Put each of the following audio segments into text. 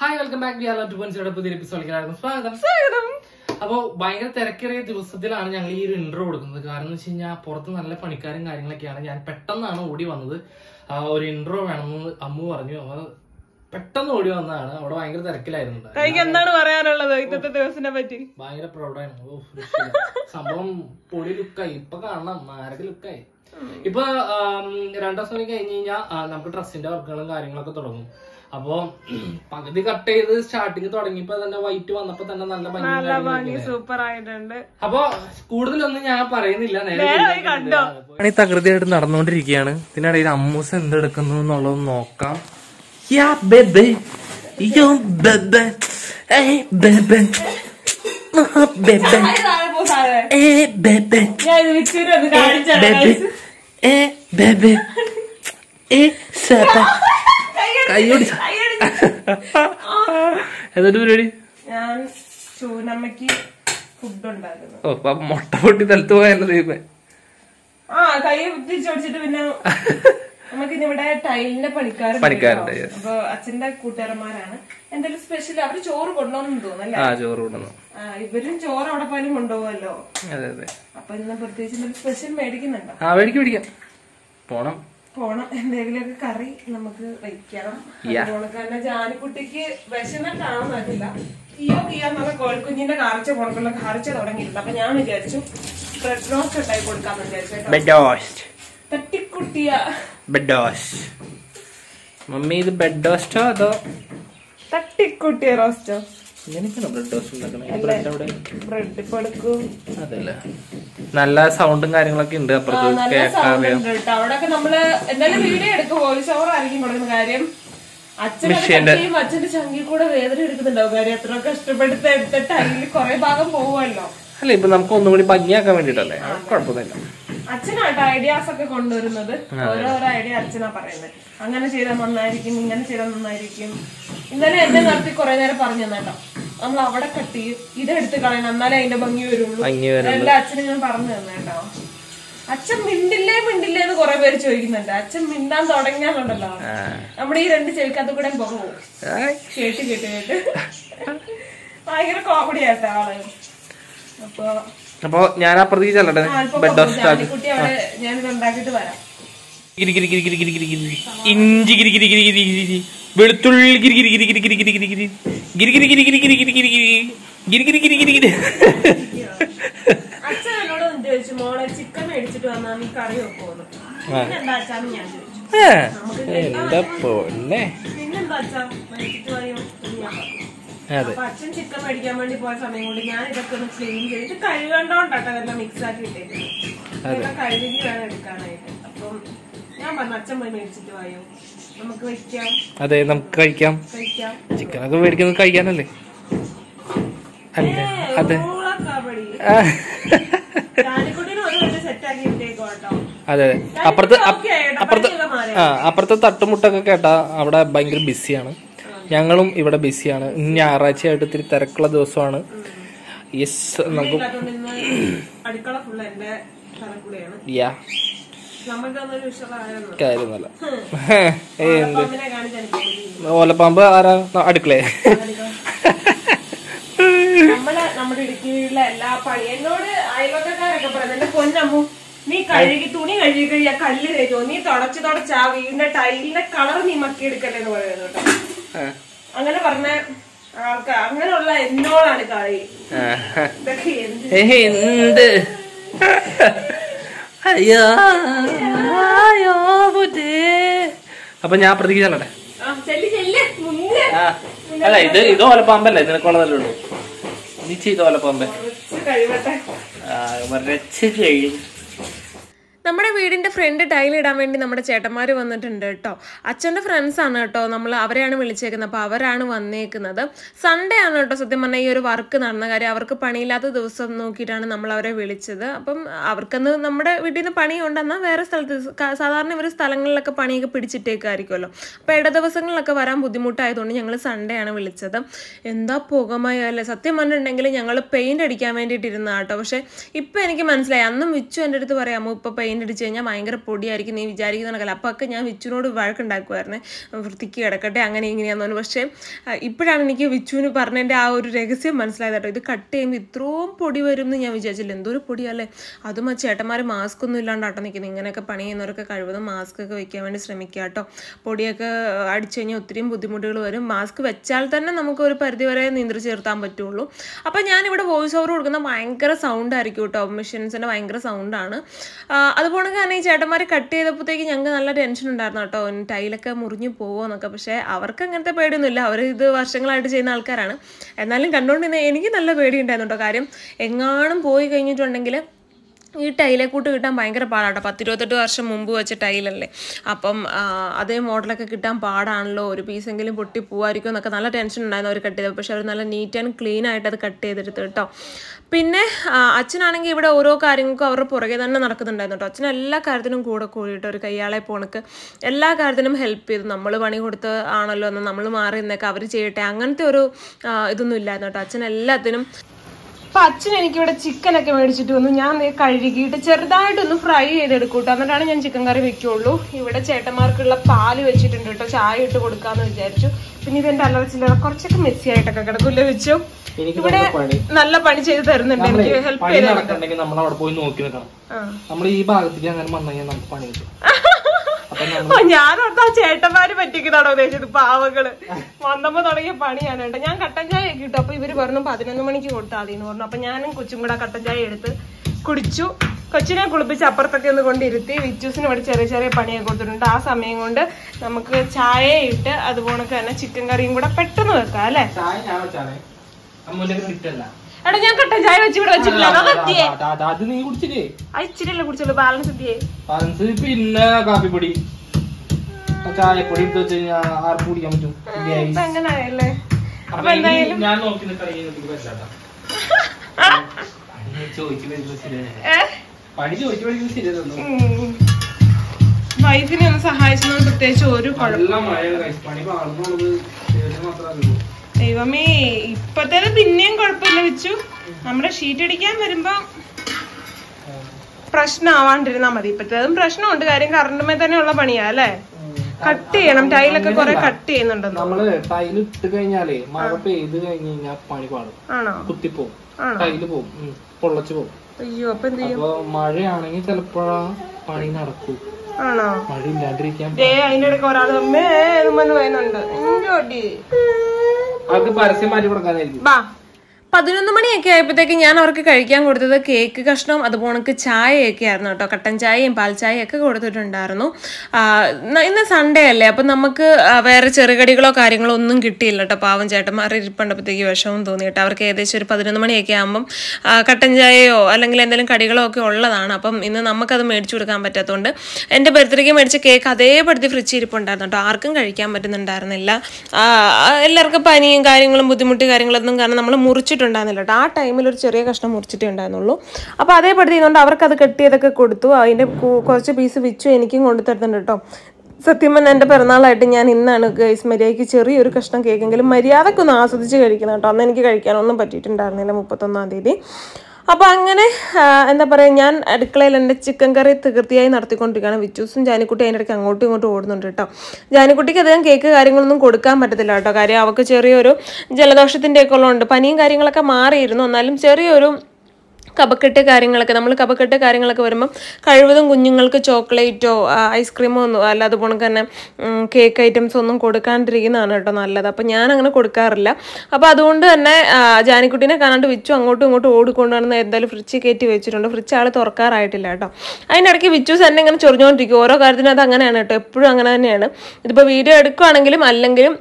Hi welcome back വിയാല to point പുതിയ എപ്പിസോഡിലേക്ക് സ്വാഗതം. സ്വാഗതം. അപ്പോ ഭയങ്കര തിരക്കേറിയ ദിവസത്തിലാണ് ഞങ്ങൾ ഈ ഒരു ഇന്റർവ്യൂ കൊടുക്കുന്നത്. കാരണം എന്ന് വെച്ച് കഴിഞ്ഞാൽ പുറത്ത് നല്ല പണിക്കാരും കാര്യങ്ങളൊക്കെയാണ്. ഞാൻ പെട്ടെന്നാണ് ഓടി വന്നത്. ഒരു ഇന്റർവ്യൂ വേണമെന്ന് അമ്മു പറഞ്ഞു. അപ്പൊ പെട്ടെന്ന് ഓടി വന്നതാണ്. അവിടെ ഭയങ്കര തിരക്കിലായിരുന്നു. എന്താണ് പറയാനുള്ളത് ഇന്നത്തെ ദിവസത്തിനെ പറ്റി? ഭയങ്കര പ്രൗഡായിരുന്നു. സംഭവം പൊടി ലുക്കായി. ഇപ്പൊ കാണണം. മാരക ലുക്കായി. ഇപ്പൊ രണ്ടാം സമയം ദിവസം കഴിഞ്ഞ് കഴിഞ്ഞാൽ നമുക്ക് ഡ്രസ്സിന്റെ വർക്കുകളും കാര്യങ്ങളൊക്കെ തുടങ്ങും. അപ്പൊ പകുതി കട്ട് ചെയ്ത് സ്റ്റാർട്ടിങ് തുടങ്ങിയപ്പോ തന്നെ വൈറ്റ് വന്നപ്പോ തന്നെ നല്ല നല്ല ഭംഗി സൂപ്പർ ആയിട്ടുണ്ട്. അപ്പോ കൂടുതലൊന്നും ഞാൻ പറയുന്നില്ല നേരെ നേരെ കണ്ടോ. പണി തകൃതിയായിട്ട് നടന്നുകൊണ്ടിരിക്കുകയാണ്. ഇതിനിടയിൽ അമ്മൂസ് എന്തെടുക്കുന്നു എന്നുള്ളത് നോക്കാം. യാ ബേബേ യോ ബേബേ ഏ ബേബേ ഏ ബേബേ ഏ ഏ കൈയോടി എന്നിട്ട് പരിപാടി? ഞാൻ ഫുഡ് ഉണ്ടാക്കുന്നു ഓ അപ്പൊ മുട്ട പൊട്ടി തലത്ത് പോയല്ലോ ദൈവമേ. ആ കൈ തിരിച്ചോടിച്ചിട്ട് പിന്നെ നമുക്ക് ഇവിടെ ടൈലിന്റെ പണിക്കാരുണ്ട്. അപ്പൊ അച്ഛന്റെ കൂട്ടുകാരന്മാരാണ്. എന്തെങ്കിലും സ്പെഷ്യൽ അവർ ചോറ് തോന്നല്ലേ ആ ചോറ് കൊണ്ടുവന്നു. ഇവരും ചോറ് അവിടെ പോയാലും അതെ അപ്പൊ ഇന്ന് പ്രത്യേകിച്ച് എന്തെങ്കിലും സ്പെഷ്യൽ മേടിക്കുന്നുണ്ടോ? ആ മേടിക്കും മേടിക്കാം. പോണം. പോണം. എന്തെങ്കിലുമൊക്കെ കറി നമുക്ക് വെക്കണം. അതുപോലെ തന്നെ ജാനിക്കുട്ടിക്ക് വിശന്നിട്ടാണെന്ന് അറിയില്ല കിയോ കിയാന്നുള്ള കോഴിക്കുഞ്ഞിന്റെ കാർച്ച കൊടുക്കുന്ന കാർച്ച തുടങ്ങിയിട്ടുണ്ട്. അപ്പൊ ഞാൻ വിചാരിച്ചു ബ്രെഡ് റോസ്റ്റ് ഉണ്ടായി കൊടുക്കാന്ന് വിചാരിച്ചു തട്ടിക്കുട്ടിയ. മമ്മി ഇത് ബെഡോസ്റ്റോ അതോ തട്ടിക്കുട്ടിയ റോസ്റ്റോ ഇങ്ങനെയൊക്കെയാണോ ബ്രെഡ് ടോസ്റ്റ് ഉണ്ടാക്കണത് ബ്രെഡ് അവിടെ? ബ്രെഡ് എടുക്കും. അതല്ലേ നല്ല സൗണ്ടും കാര്യങ്ങളൊക്കെ ഉണ്ട്. അപ്പുറത്ത് അറിയാം. അവിടെയൊക്കെ നമ്മൾ എന്തായാലും വീഡിയോ എടുക്കും. വോയിസ് ഓവർ ആയിരിക്കും കൊടുക്കുന്ന കാര്യം. അച്ഛൻ അച്ഛന്റെ ചങ്കിൽ കൂടെ വേദന എടുക്കുന്നുണ്ടാവും കാര്യം എത്ര കഷ്ടപ്പെടുത്ത് എടുത്തിട്ട് അതിൽ കുറെ ഭാഗം പോവുമല്ലോ. അല്ല ഇപ്പൊ നമുക്ക് ഒന്നും കൂടി ഭംഗിയാക്കാൻ വേണ്ടിട്ടല്ലേ കുഴപ്പമൊന്നുമില്ല. അച്ഛനാട്ടോ ഐഡിയാസ് ഒക്കെ കൊണ്ടുവരുന്നത്. ഓരോരോ ഐഡിയ അച്ഛനാ പറയുന്നത്. അങ്ങനെ ചെയ്താൽ നന്നായിരിക്കും ഇങ്ങനെ ചെയ്താൽ നന്നായിരിക്കും. ഇന്നലെ എന്നെ നടത്തി കുറെ നേരം പറഞ്ഞു തന്നേട്ടോ. നമ്മൾ അവിടെ കട്ട് ചെയ്യും ഇതെടുത്ത് കളയണം എന്നാലേ അതിന്റെ ഭംഗി വരുള്ളൂ എന്റെ വരും അച്ഛനും ഞാൻ പറഞ്ഞു തന്നേട്ടോ അച്ഛൻ മിണ്ടില്ലേ മിണ്ടില്ലേ എന്ന് കുറെ പേര് ചോദിക്കുന്നുണ്ട് അച്ഛൻ മിണ്ടാൻ തുടങ്ങിയാലുണ്ടല്ലോ നമ്മുടെ ഈ രണ്ട് ചെവിക്കകത്ത് കൂടെ പോകും കേട്ട് കേട്ട് കേട്ട് ഭയങ്കര കോമഡി ആട്ടോ ആൾ അപ്പൊ അപ്പൊ ഞാൻ ആ അല്പം ബെഡ് ഓഫ് സ്റ്റാർ വരാം ഗിരി ഗിരി ഗിരി ഗിരി ഗിരി ഗിരി ഗിരി ഇഞ്ചി ഗിരി ഗിരി ഗിരി ഗിരി ഗിരി ഗിരി വെളുത്തുള്ളി ഗിരി ഗിരി ഗിരി ഗിരി ഗിരി ഗിരി ഗിരി ഗിരി ഗിരി ഗിരി ഗിരി ഗിരി അച്ഛൻ എന്നോട് ചോദിച്ചു മോളെ ചിക്കൻ മേടിച്ചിട്ട് വന്നാ നീ കറി വെക്കുമെന്ന് പിന്നെന്താ അച്ഛാന്ന് ഞാൻ ചോദിച്ചു എന്താ പൊന്നെ പിന്നെന്താ അച്ഛാ മേടിച്ചിട്ട് പറഞ്ഞു. അതെ അച്ഛൻ ചിക്കൻ മേടിക്കാൻ വേണ്ടി പോയ സമയം കൊണ്ട് ഞാൻ ഇതൊക്കെ ഒന്ന് ക്ലീൻ ചെയ്ത് കഴുകണ്ടോണ്ടാട്ടോ ഇതെല്ലാം മിക്സ് ആക്കി ഇട്ടേക്കുന്നത് കഴുകി വേണം എടുക്കാനായിട്ട് അപ്പം ഞാൻ പറഞ്ഞു അച്ഛൻ പോയി മേടിച്ചിട്ട് വെക്കാം അതെ നമുക്ക് കഴിക്കാം. ചിക്കൻ ഒക്കെ മേടിക്കുന്നത് കഴിക്കാനല്ലേ? അല്ലേ? അതെ. അതെ അതെ. അപ്പുറത്ത് അപ്പുറത്ത് ആ അപ്പുറത്തെ തട്ടുമുട്ടൊക്കെ കേട്ടാ അവിടെ ഭയങ്കര ബിസിയാണ്. ഞങ്ങളും ഇവിടെ ബിസിയാണ്. ഇന്ന് ഞായറാഴ്ചയായിട്ട് ഇത്തിരി തിരക്കുള്ള ദിവസമാണ്. യെസ് നമുക്ക് യാ കാര്യമൊന്നുമല്ല. എന്ത്? ഓലപ്പാമ്പ് ആരാ? അടുക്കളേ. നമ്മൾ നമ്മുടെ എല്ലാ പണി എന്നോട് അയൽവക്കക്കാരൊക്കെ പറയുന്നത് എന്റെ പൊന്നമ്മു നീ കഴുകി തുണി കഴുകി കഴിയാ കല്ല് തരുമോ നീ തുടച്ച് തുടച്ച് ആ വീടിന്റെ ടൈലിന്റെ കളർ നീ മക്കി എടുക്കല്ലേ എന്ന് കേട്ടോ. അങ്ങനെ പറഞ്ഞ ആൾക്കാർ അങ്ങനെയുള്ള എന്നോടാണ് കളി ഇതൊക്കെ എന്ത് അയ്യോ അയ്യോ. അപ്പൊ ഞാൻ പ്രതീക്ഷിച്ചാലേ. അല്ല ഇത് ഇത് ഓലപ്പാമ്പല്ലേ? നിനക്കുള്ളതല്ലേ ഉള്ളൂ. നീ ചെയ്ത ഓലപ്പാമ്പേ? ആ, വരച്ച് കഴിയും നമ്മുടെ വീടിന്റെ ഫ്രണ്ട് ടൈൽ ഇടാൻ വേണ്ടി നമ്മുടെ ചേട്ടന്മാർ വന്നിട്ടുണ്ട് കേട്ടോ. അച്ഛന്റെ ഫ്രണ്ട്സാണ് കേട്ടോ. നമ്മൾ അവരെയാണ് വിളിച്ചേക്കുന്നത്. അപ്പോൾ അവരാണ് വന്നേക്കുന്നത്. സൺഡേ ആണ് കേട്ടോ സത്യം പറഞ്ഞാൽ ഈ ഒരു വർക്ക് നടന്ന കാര്യം. അവർക്ക് പണിയില്ലാത്ത ദിവസം നോക്കിയിട്ടാണ് നമ്മൾ അവരെ വിളിച്ചത്. അപ്പം അവർക്കന്ന് നമ്മുടെ വീട്ടിൽ നിന്ന് പണി ഉണ്ടെന്നാൽ വേറെ സ്ഥലത്ത് സാധാരണ ഇവർ സ്ഥലങ്ങളിലൊക്കെ പണിയൊക്കെ പിടിച്ചിട്ടേക്കായിരിക്കുമല്ലോ. അപ്പോൾ ഇട ദിവസങ്ങളിലൊക്കെ വരാൻ ബുദ്ധിമുട്ടായതുകൊണ്ട് ഞങ്ങൾ സൺഡേ ആണ് വിളിച്ചത്. എന്താ പുകമയല്ലേ? സത്യം പറഞ്ഞിട്ടുണ്ടെങ്കിൽ ഞങ്ങൾ പെയിന്റ് അടിക്കാൻ വേണ്ടിയിട്ടിരുന്ന കേട്ടോ. പക്ഷേ ഇപ്പം എനിക്ക് മനസ്സിലായി. അന്നും വിച്ചു എന്റെ അടുത്ത് പറയാമോ ഇപ്പോൾ പെയിന്റ് പെയിന്റ് അടിച്ച് കഴിഞ്ഞാൽ ഭയങ്കര പൊടിയായിരിക്കും നീ വിചാരിക്കുന്ന കണക്കല്ല. അപ്പോൾ ഒക്കെ ഞാൻ വിച്ചുവിനോട് വഴക്കുണ്ടാക്കുമായിരുന്നു വൃത്തിക്ക് കിടക്കട്ടെ അങ്ങനെ ഇങ്ങനെയാന്ന് പക്ഷേ ഇപ്പോഴാണ് എനിക്ക് വിച്ചുവിന് പറഞ്ഞതിന്റെ ആ ഒരു രഹസ്യം മനസ്സിലായത് കേട്ടോ. ഇത് കട്ട് ചെയ്യുമ്പോൾ ഇത്രയും പൊടി വരും എന്ന് ഞാൻ വിചാരിച്ചില്ല. എന്തോരു പൊടിയല്ലേ? അതും ആ ചേട്ടന്മാർ മാസ്ക് ഒന്നും ഇല്ലാണ്ട് ആട്ടോ നിൽക്കുന്നത് ഇങ്ങനെയൊക്കെ പണി ചെയ്യുന്നവരൊക്കെ കഴിവതും മാസ്ക് ഒക്കെ വെക്കാൻ വേണ്ടി ശ്രമിക്കുക കേട്ടോ. പൊടിയൊക്കെ അടിച്ചു കഴിഞ്ഞാൽ ഒത്തിരിയും ബുദ്ധിമുട്ടുകൾ വരും. മാസ്ക് വെച്ചാൽ തന്നെ നമുക്ക് ഒരു പരിധി വരെ നിയന്ത്രിച്ച് നിർത്താൻ പറ്റുള്ളൂ. അപ്പോൾ ഞാനിവിടെ വോയിസ് ഓവർ കൊടുക്കുന്ന ഭയങ്കര സൗണ്ട് ആയിരിക്കും കേട്ടോ. മെഷീൻസിന്റെ ഭയങ്കര സൗണ്ടാണ് അതുപോലെ തന്നെ ഈ ചേട്ടന്മാർ കട്ട് ചെയ്തപ്പോഴത്തേക്ക് ഞങ്ങൾക്ക് നല്ല ടെൻഷൻ ഉണ്ടായിരുന്നു കേട്ടോ. ടൈലൊക്കെ മുറിഞ്ഞു പോകുമോ എന്നൊക്കെ പക്ഷേ അവർക്ക് അങ്ങനത്തെ പേടിയൊന്നുമില്ല. അവർ ഇത് വർഷങ്ങളായിട്ട് ചെയ്യുന്ന ആൾക്കാരാണ്. എന്നാലും കണ്ടുകൊണ്ടിരുന്ന എനിക്ക് നല്ല പേടിയുണ്ടായിരുന്നു കേട്ടോ. കാര്യം എങ്ങാനും പോയി കഴിഞ്ഞിട്ടുണ്ടെങ്കിൽ ഈ ടൈലെ കൂട്ട് കിട്ടാൻ ഭയങ്കര പാടാട്ടോ. പത്തിരുപത്തെട്ട് വർഷം മുമ്പ് വെച്ച ടൈലല്ലേ. അപ്പം അതേ മോഡലൊക്കെ കിട്ടാൻ പാടാണല്ലോ. ഒരു പീസെങ്കിലും പൊട്ടി പോവായിരിക്കും എന്നൊക്കെ നല്ല ടെൻഷൻ ഉണ്ടായിരുന്നു അവർ കട്ട് ചെയ്തത്. പക്ഷെ അവർ നല്ല നീറ്റ് ആൻഡ് ക്ലീൻ ആയിട്ട് അത് കട്ട് ചെയ്തെടുത്ത് കേട്ടോ. പിന്നെ അച്ഛനാണെങ്കിൽ ഇവിടെ ഓരോ കാര്യങ്ങൾക്കും അവരുടെ പുറകെ തന്നെ നടക്കുന്നുണ്ടായിരുന്നു കേട്ടോ. അച്ഛൻ എല്ലാ കാര്യത്തിനും കൂടെ കൂടിയിട്ട് ഒരു കയ്യാളെ പോണക്ക് എല്ലാ കാര്യത്തിനും ഹെൽപ്പ് ചെയ്തു. നമ്മൾ പണി കൊടുത്ത് ആണല്ലോ എന്ന് നമ്മൾ മാറി നിന്നൊക്കെ അവർ ചെയ്യട്ടെ. അങ്ങനത്തെ ഒരു ഇതൊന്നും ഇല്ലായിരുന്നു കേട്ടോ. അച്ഛൻ എല്ലാത്തിനും അപ്പൊ അച്ഛൻ എനിക്ക് ഇവിടെ ചിക്കൻ ഒക്കെ മേടിച്ചിട്ട് വന്നു. ഞാൻ കഴുകിയിട്ട് ചെറുതായിട്ടൊന്ന് ഫ്രൈ ചെയ്തെടുക്കൂട്ടോ. കേട്ടോ എന്നിട്ടാണ് ഞാൻ ചിക്കൻ കറി വെക്കുള്ളൂ. ഇവിടെ ചേട്ടന്മാർക്കുള്ള പാൽ വെച്ചിട്ടുണ്ട് കേട്ടോ. ചായ ഇട്ട് കൊടുക്കാന്ന് വിചാരിച്ചു. പിന്നെ ഇതെന്റെ എന്റെ ചില്ലറ കുറച്ചൊക്കെ മെസ്സി ആയിട്ടൊക്കെ കിടക്കൂല്ലേ വെച്ചു. ഇവിടെ നല്ല പണി. ചെയ്ത് തരുന്നുണ്ട്. എനിക്ക് ഹെൽപ്പ് ചെയ്ത് നമ്മൾ അവിടെ പോയി നോക്കി നിൽക്കണം നമ്മൾ ഈ ഭാഗത്തേക്ക് അങ്ങനെ വന്നു നമുക്ക് പണി കിട്ടും. ഞാനോർത്താ ചേട്ടന്മാര് പറ്റിക്കുന്നതാണോ ഉദ്ദേശിച്ചത്? പാവകൾ വന്നപ്പോ തുടങ്ങിയ പണിയാണ് കേട്ടോ ഞാൻ കട്ടൻ ചായ ഒക്കെ കിട്ടും അപ്പൊ ഇവർ പറഞ്ഞു പതിനൊന്ന് മണിക്ക് കൊടുത്താൽ മതി എന്ന് പറഞ്ഞു. അപ്പൊ ഞാനും കൊച്ചും കൂടെ കട്ടൻ ചായ എടുത്ത് കുടിച്ചു. കൊച്ചിനെ കുളിപ്പിച്ച് അപ്പുറത്തൊക്കെ ഒന്ന് കൊണ്ടിരുത്തി. വിച്ചൂസിന് ഇവിടെ ചെറിയ ചെറിയ പണിയൊക്കെ കൊടുത്തിട്ടുണ്ട്. ആ സമയം കൊണ്ട് നമുക്ക് ചായ ഇട്ട് അതുപോലെ തന്നെ ചിക്കൻ കറിയും കൂടെ പെട്ടെന്ന് വെക്കാം അല്ലേ? എടാ ഞാൻ കട്ടൻ ചായ വെച്ച് ഇവിടെ വെച്ചിട്ടില്ല. അതാ നീ കുടിച്ചില്ലേ? ആ ഇച്ചിരിയല്ലേ കുടിച്ചുള്ളൂ ബാലൻസ് എത്തിയേ ബാലൻസ് പിന്നെ കാപ്പിപ്പൊടി. ചായപ്പൊടി എടുത്ത് വെച്ച് കഴിഞ്ഞാൽ ആർക്ക് കുടിക്കാൻ പറ്റും? അപ്പൊ ഇനി ഞാൻ നോക്കി വൈഫിനെ ഒന്ന് സഹായിച്ചത് പ്രത്യേകിച്ച് ഒരു കുഴപ്പം ദൈവമേ ഇപ്പത്തേത് പിന്നെയും കുഴപ്പമില്ല വെച്ചു. നമ്മുടെ ഷീറ്റ് അടിക്കാൻ വരുമ്പോ പ്രശ്നമാവാണ്ടിരുന്നാ മതി. ഇപ്പത്തേതും പ്രശ്നമുണ്ട്. കാര്യം കറണ്ടുമേ തന്നെ ഉള്ള പണിയാ അല്ലേ? കട്ട് ചെയ്യണം. ടൈലൊക്കെ കുറെ കട്ട് ചെയ്യുന്നുണ്ടോ നമ്മൾ ടൈൽ ഇട്ട് കഴിഞ്ഞാലേ മഴ പെയ്ത് കഴിഞ്ഞ് കഴിഞ്ഞാൽ പണി പാടും. ആണോ? കുത്തിപ്പോവും. ടൈൽ പോവും. പൊള്ളച്ചു പോകും പോവും. അയ്യോ അപ്പൊ എന്ത് ചെയ്യും? അപ്പൊ മഴയാണെങ്കിൽ ചിലപ്പോഴാ പണി നടക്കൂ. ആണോ? മഴ ഇല്ലാണ്ടിരിക്കാൻ അതിന്റെ ഇടയ്ക്ക് ഒരാൾ പറയുന്നുണ്ട്. എന്തോടി അവർക്ക് പരസ്യം മാറ്റി കൊടുക്കാനായിരിക്കും പതിനൊന്ന് മണിയൊക്കെ ആയപ്പോഴത്തേക്ക് ഞാൻ അവർക്ക് കഴിക്കാൻ കൊടുത്തത് കേക്ക് കഷ്ണവും അതുപോലെ എനിക്ക് ചായയൊക്കെ ആയിരുന്നു കേട്ടോ. കട്ടൻ ചായയും പാൽ ചായയൊക്കെ കൊടുത്തിട്ടുണ്ടായിരുന്നു. ഇന്ന് സൺഡേ അല്ലേ? അപ്പം നമുക്ക് വേറെ ചെറുകടികളോ കാര്യങ്ങളോ ഒന്നും കിട്ടിയില്ല കേട്ടോ. പാവം ചേട്ടന്മാർ ഇരിപ്പണ്ടപ്പോഴത്തേക്ക് വിഷമം തോന്നി കേട്ടോ. അവർക്ക് ഏകദേശം ഒരു പതിനൊന്ന് മണിയൊക്കെ ആകുമ്പം കട്ടൻ ചായയോ അല്ലെങ്കിൽ എന്തെങ്കിലും കടികളോ ഒക്കെ ഉള്ളതാണ്. അപ്പം ഇന്ന് നമുക്കത് മേടിച്ചു കൊടുക്കാൻ പറ്റാത്തതുകൊണ്ട് എന്റെ ബർത്ത്ഡേക്ക് മേടിച്ച കേക്ക് അതേപടുത്തി ഫ്രിഡ്ജ് ഇരിപ്പുണ്ടായിരുന്നു കേട്ടോ. ആർക്കും കഴിക്കാൻ പറ്റുന്നുണ്ടായിരുന്നില്ല. എല്ലാവർക്കും പനിയും കാര്യങ്ങളും ബുദ്ധിമുട്ട് കാര്യങ്ങളൊന്നും കാരണം നമ്മൾ മുറിച്ചിട്ടുണ്ടായിരുന്നില്ല കേട്ടോ. ആ ടൈമിൽ ഒരു ചെറിയ കഷ്ണം മുറിച്ചിട്ടേ ഉണ്ടായിരുന്നുള്ളൂ. അപ്പോൾ അതേപടി ചെയ്യുന്നുണ്ട് അവർക്ക് അത് കെട്ടിയതൊക്കെ കൊടുത്തു. അതിന്റെ കുറച്ച് പീസ് വിച്ചു എനിക്കും കൊണ്ടു തരുന്നുണ്ട് കേട്ടോ. സത്യം പറഞ്ഞാൽ എന്റെ പിറന്നാളായിട്ട് ഞാൻ ഇന്നാണ് ഗൈസ് മര്യാദയ്ക്ക് ചെറിയൊരു കഷ്ണം കേക്കെങ്കിലും മര്യാദക്കൊന്ന് ആസ്വദിച്ച് കഴിക്കുന്നത് കേട്ടോ. അന്ന് എനിക്ക് കഴിക്കാനൊന്നും പറ്റിയിട്ടുണ്ടായിരുന്നില്ല മുപ്പത്തൊന്നാം തീയതി. അപ്പോൾ അങ്ങനെ എന്താ പറയുക ഞാൻ അടുക്കളയിൽ എന്റെ ചിക്കൻ കറി തീർത്തിയായി നടത്തിക്കൊണ്ടിരിക്കുകയാണ്. വിച്ചൂസും ജാനിക്കുട്ടി അതിന്റെ ഇടയ്ക്ക് അങ്ങോട്ടും ഇങ്ങോട്ടും ഓടുന്നുണ്ട് കേട്ടോ. ജാനിക്കുട്ടിക്ക് അധികം കേക്ക് കാര്യങ്ങളൊന്നും കൊടുക്കാൻ പറ്റത്തില്ല കേട്ടോ. കാര്യം അവൾക്ക് ചെറിയൊരു ജലദോഷത്തിന്റെയൊക്കെ ഉള്ളതുകൊണ്ട് പനിയും കാര്യങ്ങളൊക്കെ മാറിയിരുന്നു. എന്നാലും ചെറിയൊരു കപക്കെട്ട് കാര്യങ്ങളൊക്കെ നമ്മൾ കപക്കെട്ട് കാര്യങ്ങളൊക്കെ വരുമ്പം കഴിവതും കുഞ്ഞുങ്ങൾക്ക് ചോക്ലേറ്റോ ഐസ്ക്രീമോ ഒന്നും അല്ല അതുപോലെ തന്നെ കേക്ക് ഐറ്റംസ് ഒന്നും കൊടുക്കാണ്ടിരിക്കുന്നതാണ് കേട്ടോ നല്ലത്. അപ്പം ഞാൻ അങ്ങനെ കൊടുക്കാറില്ല. അപ്പോൾ അതുകൊണ്ട് തന്നെ ജാനിക്കുട്ടീനെ കാണാണ്ട് വിച്ചു അങ്ങോട്ടും ഇങ്ങോട്ടും ഓടിക്കൊണ്ട് നടന്ന് എന്തായാലും ഫ്രിഡ്ജ് കയറ്റി വെച്ചിട്ടുണ്ട്. ഫ്രിഡ്ജ് ആൾ തുറക്കാറായിട്ടില്ല കേട്ടോ. അതിന്റെ ഇടയ്ക്ക് വിച്ചൂസ് തന്നെ ഇങ്ങനെ ചൊറിഞ്ഞുകൊണ്ടിരിക്കും ഓരോ കാര്യത്തിനും അത് അങ്ങനെയാണ് കേട്ടോ എപ്പോഴും അങ്ങനെ തന്നെയാണ്. ഇതിപ്പോൾ വീഡിയോ എടുക്കുവാണെങ്കിലും അല്ലെങ്കിലും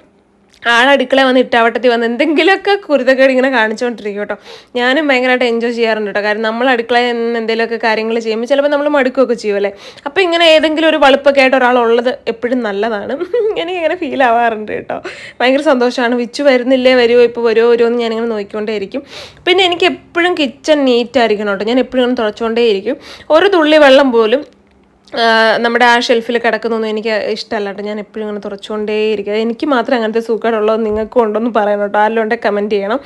ആളടുക്കള വന്ന് ഇട്ടാവട്ടത്തിൽ വന്ന് എന്തെങ്കിലുമൊക്കെ കുരുതക്കേട് ഇങ്ങനെ കാണിച്ചുകൊണ്ടിരിക്കും കേട്ടോ. ഞാനും ഭയങ്കരമായിട്ട് എൻജോയ് ചെയ്യാറുണ്ട് കേട്ടോ. കാരണം നമ്മൾ അടുക്കളയിൽ നിന്ന് എന്തെങ്കിലുമൊക്കെ കാര്യങ്ങൾ ചെയ്യുമ്പോൾ ചിലപ്പോൾ നമ്മൾ മടുക്കുകയൊക്കെ ചെയ്യുമല്ലേ അപ്പോൾ ഇങ്ങനെ ഏതെങ്കിലും ഒരു വളുപ്പൊക്കെ ആയിട്ട് ഒരാളുള്ളത് എപ്പോഴും നല്ലതാണ്. എനിക്ക് ഇങ്ങനെ ഫീൽ ആവാറുണ്ട് കേട്ടോ. ഭയങ്കര സന്തോഷമാണ്. വിച്ചു വരുന്നില്ലേ വരുമോ ഇപ്പോൾ വരുമോ വരുമോ എന്ന് ഞാനിങ്ങനെ നോക്കിക്കൊണ്ടേയിരിക്കും. പിന്നെ എനിക്ക് എപ്പോഴും കിച്ചൺ നീറ്റായിരിക്കണം കേട്ടോ. ഞാൻ എപ്പോഴും ഇങ്ങനെ തുടച്ചുകൊണ്ടേയിരിക്കും. ഒരു തുള്ളി വെള്ളം പോലും നമ്മുടെ ആ ഷെൽഫിൽ കിടക്കുന്നൊന്നും എനിക്ക് ഇഷ്ടമല്ല കേട്ടോ. ഞാൻ എപ്പോഴും ഇങ്ങനെ തുറച്ചുകൊണ്ടേയിരിക്കുക എനിക്ക് മാത്രം അങ്ങനത്തെ സുഖമുള്ളത് നിങ്ങൾക്കും ഉണ്ടോന്ന് പറയണം കേട്ടോ. ആരെല്ലാം ഉണ്ടെങ്കിൽ കമന്റ് ചെയ്യണം.